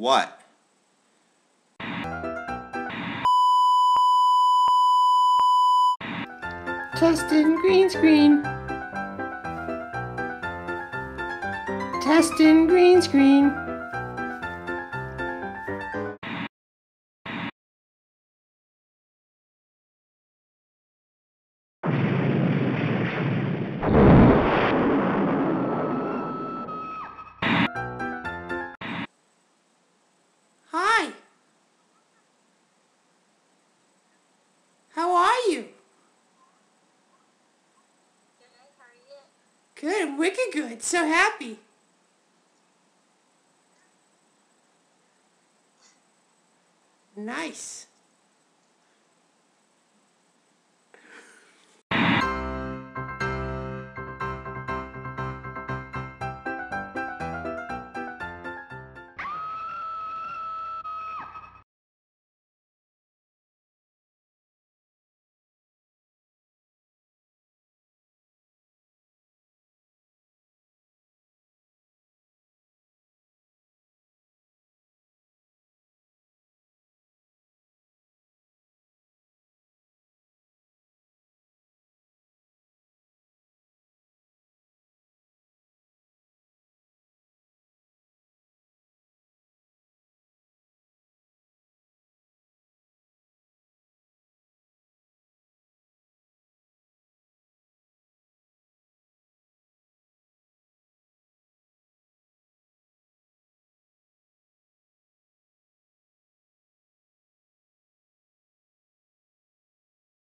What? Testing green screen. Testing green screen. Good, wicked good. So happy. Nice.